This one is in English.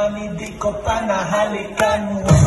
naman hindi ko pa nahalikan mo